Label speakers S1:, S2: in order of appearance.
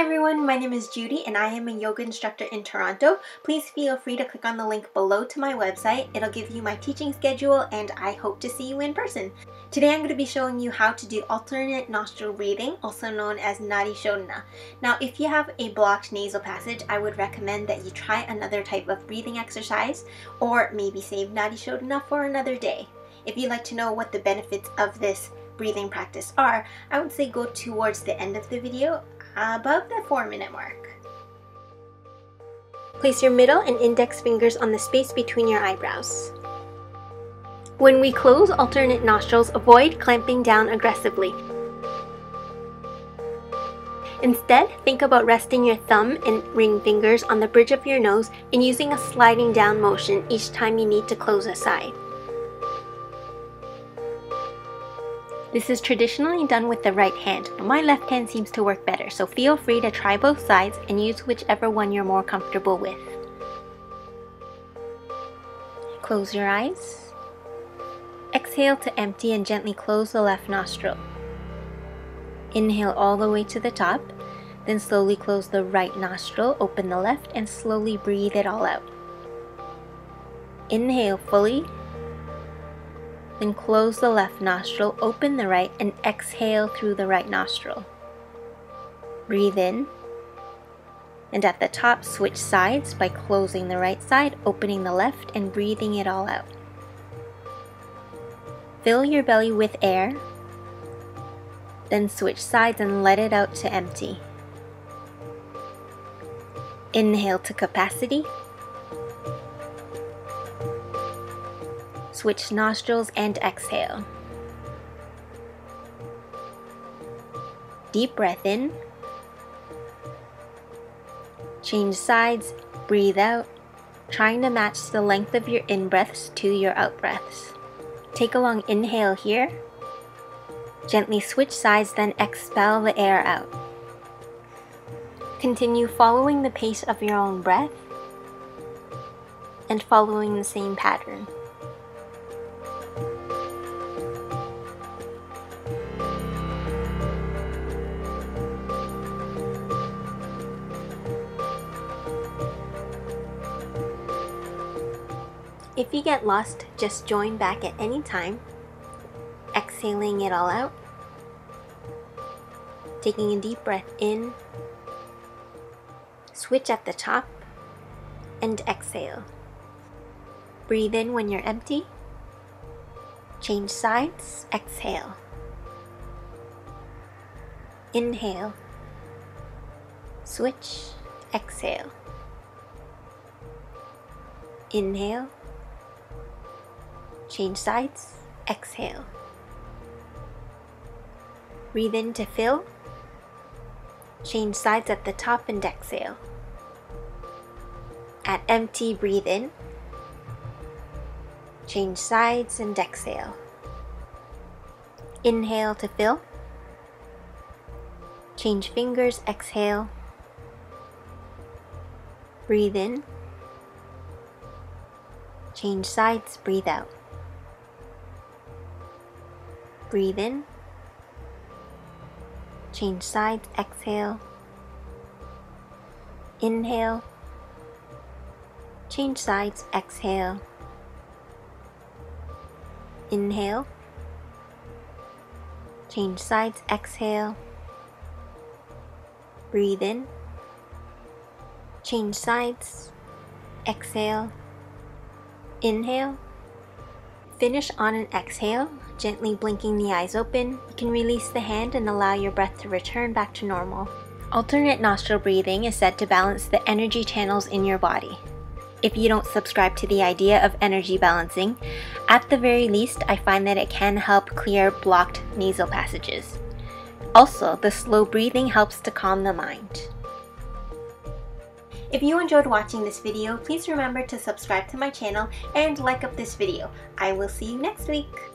S1: Hi everyone, my name is Judy and I am a yoga instructor in Toronto. Please feel free to click on the link below to my website. It'll give you my teaching schedule and I hope to see you in person. Today I'm going to be showing you how to do alternate nostril breathing, also known as Nadi Shodhana. Now if you have a blocked nasal passage, I would recommend that you try another type of breathing exercise or maybe save Nadi Shodhana for another day. If you'd like to know what the benefits of this breathing practice are, I would say go towards the end of the video above the 4 minute mark. Place your middle and index fingers on the space between your eyebrows. When we close alternate nostrils, avoid clamping down aggressively. Instead, think about resting your thumb and ring fingers on the bridge of your nose and using a sliding down motion each time you need to close a side. This is traditionally done with the right hand, but my left hand seems to work better, so feel free to try both sides and use whichever one you're more comfortable with. Close your eyes. Exhale to empty and gently close the left nostril. Inhale all the way to the top, then slowly close the right nostril, open the left, and slowly breathe it all out. Inhale fully then close the left nostril, open the right, and exhale through the right nostril. Breathe in. And at the top, switch sides by closing the right side, opening the left, and breathing it all out. Fill your belly with air. Then switch sides and let it out to empty. Inhale to capacity. Switch nostrils and exhale. Deep breath in. Change sides, breathe out, trying to match the length of your in breaths to your out breaths. Take a long inhale here. Gently switch sides, then expel the air out. Continue following the pace of your own breath and following the same pattern. If you get lost, just join back at any time, exhaling it all out, taking a deep breath in, switch at the top, and exhale. Breathe in when you're empty, change sides, exhale. Inhale, switch, exhale. Inhale, Change sides, exhale. Breathe in to fill. Change sides at the top and exhale. At empty, breathe in. Change sides and exhale. Inhale to fill. Change fingers, exhale. Breathe in. Change sides, breathe out. Breathe in. Change sides, exhale. Inhale. Change sides, exhale. Inhale. Change sides, exhale. Breathe in. Change sides, exhale. Inhale. Finish on an exhale Gently blinking the eyes open, you can release the hand and allow your breath to return back to normal. Alternate nostril breathing is said to balance the energy channels in your body. If you don't subscribe to the idea of energy balancing, at the very least, I find that it can help clear blocked nasal passages. Also, the slow breathing helps to calm the mind. If you enjoyed watching this video, please remember to subscribe to my channel and like up this video. I will see you next week.